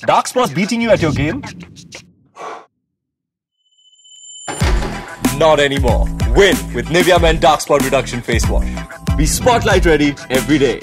Dark spots beating you at your game? Not anymore. Win with Nivea Men Dark Spot Reduction Face Wash. Be spotlight ready every day.